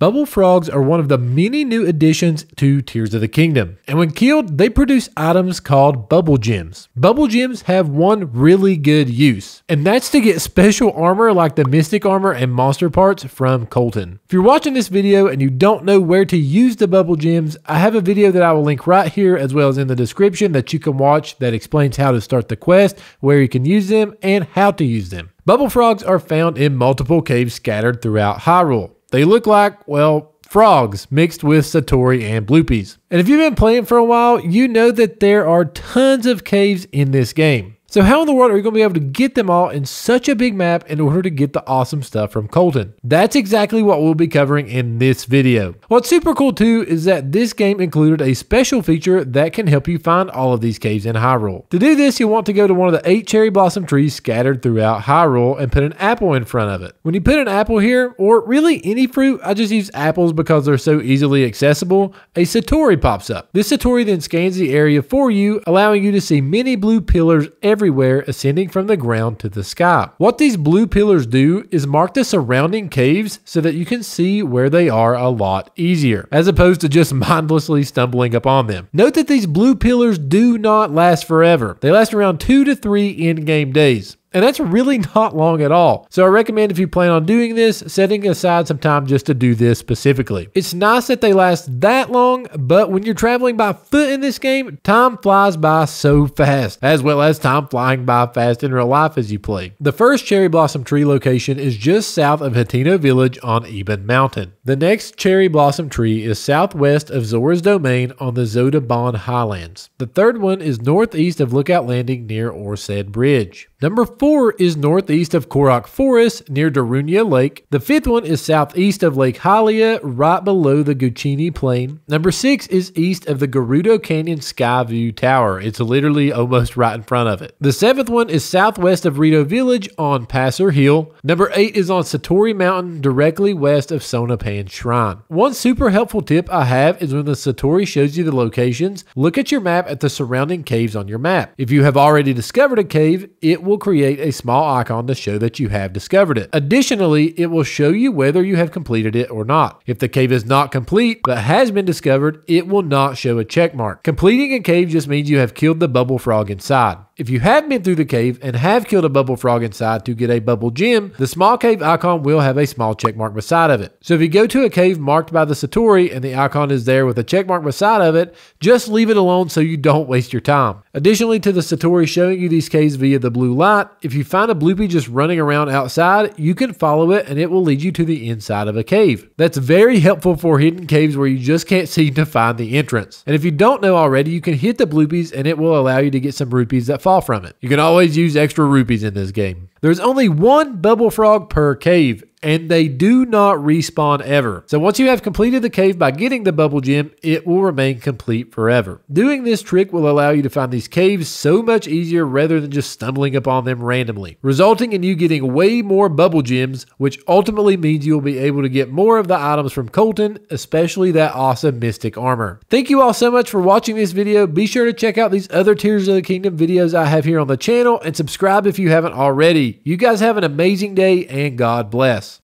Bubbul frogs are one of the many new additions to Tears of the Kingdom, and when killed, they produce items called bubbul gems. Bubbul gems have one really good use, and that's to get special armor like the Mystic armor and monster parts from Koltin. If you're watching this video and you don't know where to use the bubbul gems, I have a video that I will link right here as well as in the description that you can watch that explains how to start the quest, where you can use them, and how to use them. Bubbul frogs are found in multiple caves scattered throughout Hyrule. They look like, well, frogs mixed with Satori and Blupees. And if you've been playing for a while, you know that there are tons of caves in this game. So how in the world are you going to be able to get them all in such a big map in order to get the awesome stuff from Koltin? That's exactly what we'll be covering in this video. What's super cool too is that this game included a special feature that can help you find all of these caves in Hyrule. To do this, you'll want to go to one of the eight cherry blossom trees scattered throughout Hyrule and put an apple in front of it. When you put an apple here, or really any fruit, I just use apples because they're so easily accessible, a Satori pops up. This Satori then scans the area for you, allowing you to see many blue pillars every everywhere ascending from the ground to the sky. What these blue pillars do is mark the surrounding caves so that you can see where they are a lot easier, as opposed to just mindlessly stumbling upon them. Note that these blue pillars do not last forever. They last around two to three in-game days. And that's really not long at all. So I recommend if you plan on doing this, setting aside some time just to do this specifically. It's nice that they last that long, but when you're traveling by foot in this game, time flies by so fast, as well as time flying by fast in real life as you play. The first Cherry Blossom Tree location is just south of Hateno Village on Ebon Mountain. The next Cherry Blossom Tree is southwest of Zora's Domain on the Zodobon Highlands. The third one is northeast of Lookout Landing near Orsed Bridge. Number four is northeast of Korok Forest near Darunia Lake. The fifth one is southeast of Lake Hylia, right below the Gucini Plain. Number six is east of the Gerudo Canyon Skyview Tower. It's literally almost right in front of it. The seventh one is southwest of Rito Village on Passer Hill. Number eight is on Satori Mountain, directly west of Sonapan Shrine. One super helpful tip I have is when the Satori shows you the locations, look at your map at the surrounding caves on your map. If you have already discovered a cave, it will will create a small icon to show that you have discovered it. Additionally, it will show you whether you have completed it or not. If the cave is not complete but has been discovered, it will not show a check mark. Completing a cave just means you have killed the bubbul frog inside. If you have been through the cave and have killed a bubbul frog inside to get a bubbul gem, the small cave icon will have a small check mark beside of it. So if you go to a cave marked by the Satori and the icon is there with a check mark beside of it, just leave it alone so you don't waste your time. Additionally to the Satori showing you these caves via the blue light, if you find a Blupee just running around outside, you can follow it and it will lead you to the inside of a cave. That's very helpful for hidden caves where you just can't seem to find the entrance. And if you don't know already, you can hit the Blupees and it will allow you to get some rupees that fall from it. You can always use extra rupees in this game. There's only one bubbul frog per cave, and they do not respawn ever. So once you have completed the cave by getting the bubbul gem, it will remain complete forever. Doing this trick will allow you to find these caves so much easier rather than just stumbling upon them randomly, resulting in you getting way more bubbul gems, which ultimately means you will be able to get more of the items from Koltin, especially that awesome Mystic armor. Thank you all so much for watching this video. Be sure to check out these other Tears of the Kingdom videos I have here on the channel and subscribe if you haven't already. You guys have an amazing day and God bless.